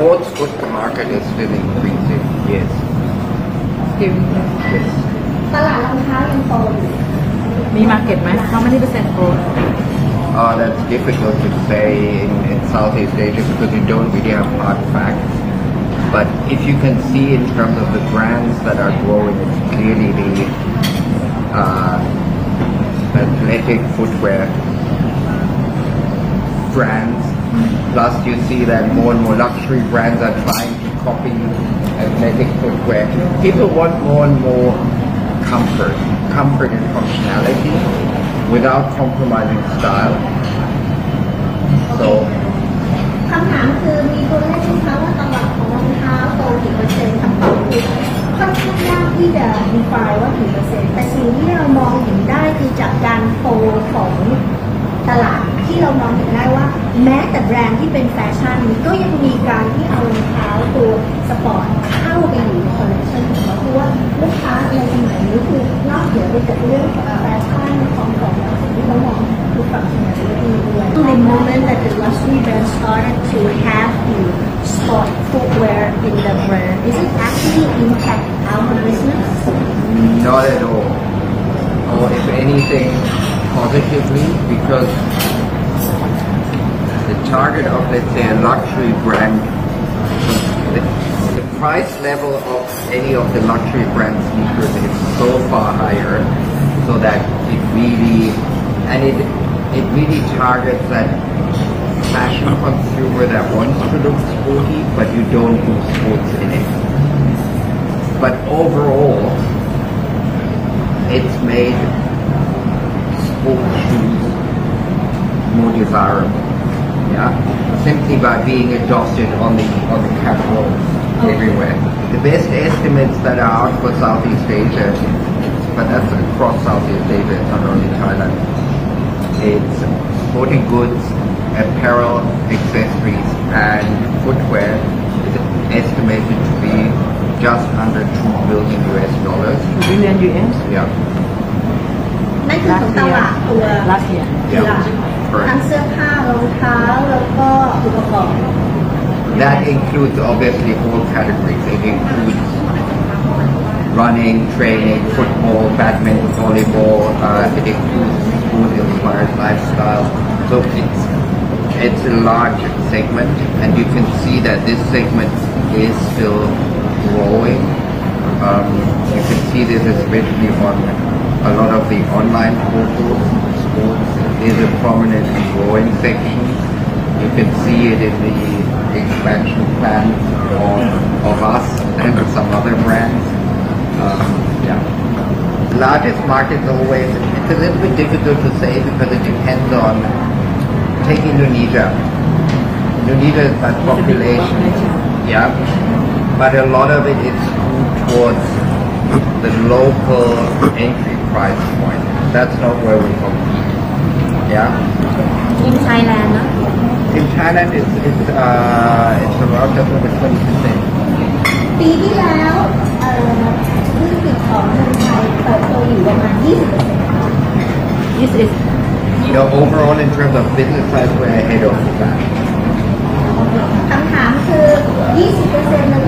sports foot market is still increasing. Yes. Still Yes. ตลาดรองเท้ายังโตอยู่ มีมาเก็ตไหม How many percent growth Uh, that's difficult to say in, in Southeast Asia because you don't really have hard facts. But if you can see in terms of the brands that are growing, it's clearly the uh, athletic footwear brands. Plus, you see that more and more luxury brands are trying to copy athletic footwear. People want more and more comfort, comfort and functionality without compromising style. So คำถามคือมีตัวเลขไหมคะว่าตลาดของรองเท้าโตกี่เปอร์เซ็นต์คำตอบคือค่อนข้างยากที่จะ define ว่ากี่เปอร์เซ็นต์แต่สิ่งที่เรามองเห็นได้คือจากการโตของตลาดที่เรามองเห็นได้ว่า แม้แต่แบรนด์ที่เป็นแฟชั่นก็ยังมีการที่เอารองเท้าตัวสปอร์ตเข้าไปอยู่ในคอลเลคชันของเขาเพราะว่าลูกค้าในสมัยนี้คือนอกเหนือไปจากเรื่องของแฟชั่นของของแล้วสิ่งที่เขามองคือฝั่งชินาลิตี้ด้วย The moment that the luxury brand started to have the sport footwear in the brand is it actually impact our business Not at all. Or if anything, positively, because target of, let's say, a luxury brand, the, price level of any of the luxury brand sneakers is so far higher, so that it really, and it, it really targets that fashion consumer that wants to look sporty, but you don't do sports in it. But overall, it's made sports shoes more desirable Yeah, simply by being adopted on the on the catwalks everywhere. The best estimates that are out for Southeast Asia, but that's across Southeast Asia, it's not only Thailand. It's sporting goods, apparel, accessories, and footwear is estimated to be just under two billion US dollars. billion US Yeah. นั่นคือของตลาดตัว last year กีฬาทั้งเสื้อผ้ารองเท้า that includes obviously all categories. It includes running, training, football, badminton, volleyball. Uh, it includes sport-inspired lifestyle. So it's it's a large segment, and you can see that this segment is still growing. Um, you can see this especially on a lot of the online portals. Sports is a prominent growing section. You can see it in the expansion plans of, of us and some other brands. Um, yeah. The largest market is always, it's a little bit difficult to say because it depends on, take Indonesia. Indonesia is by population. Yeah. But a lot of it is towards the local entry price point. That's not where we compete. Yeah. In Thailand, no? In Thailand, it's it's uh it's around just over twenty percent. ปีที่แล้วเอ่อธุรกิจของเมืองไทยเติบโตอยู่ประมาณ 20% this is You know, overall in terms of business size, we're ahead of that. คำถามคือ 20%นั้น